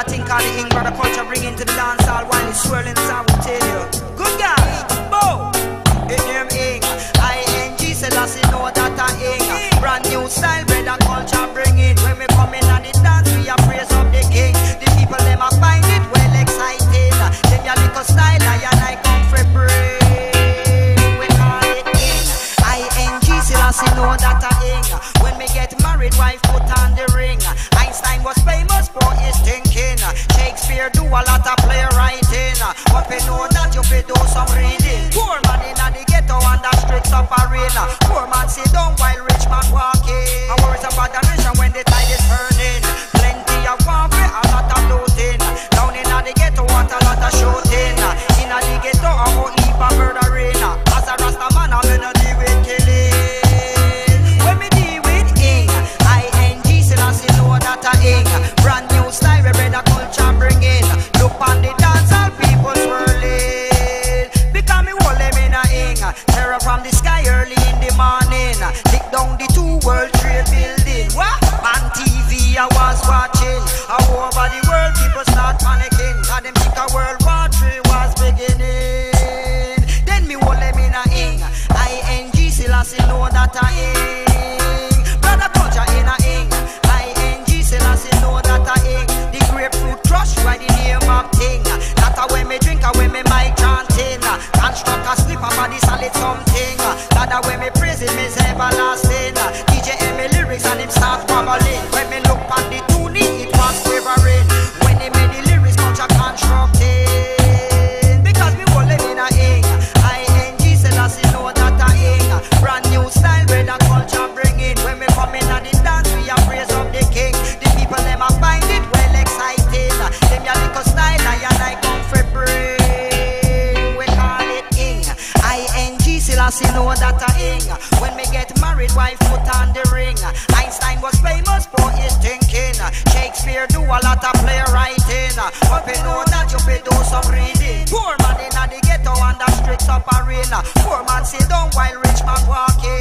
I think all the England culture bring into the dance hall, while it's swirling sound, we tell you. Good guys. Shakespeare do a lot of playwriting. But we know that you fi do some reading. Poor man in the ghetto and the streets of Selassie know that I Ing. Brother culture in a Ing. I-N-G, Selassie know that I Ing. The grapefruit the name of. That when me when me chanting. Construct a body solid something. That when me me lyrics and him start wobbling. I-N-G, Selassie know that I ing. When me get married, wife put on the ring. Einstein was famous for his thinking. Shakespeare do a lot of playwriting. But we know that you fi do some reading. Poor man in the ghetto and the streets of arena. Poor man sit down while rich man walking.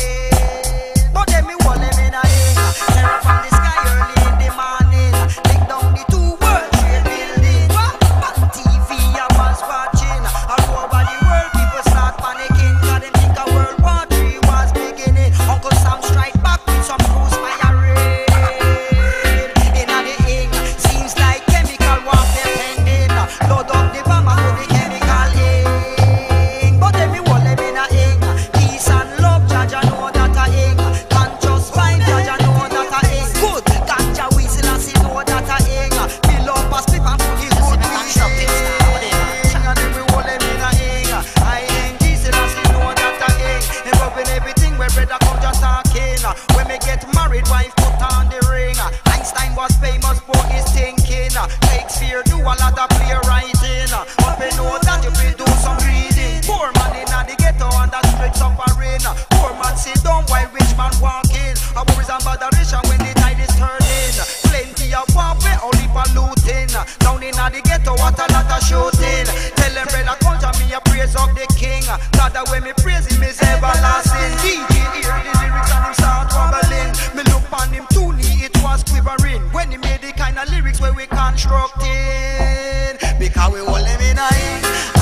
Where brother come just talking. When me get married, wife put on the ring. Einstein was famous for his thinking. Shakespeare do a lot of Uh, down in uh, the ghetto, what a lot of shooting. Tell them brother culture me a praise of the king. God the way me praise him is everlasting. DJ hear the lyrics and him start wobbling. Me look on him tuning, it was quivering. When he made the kind of lyrics where we constructing. Because we hold him in all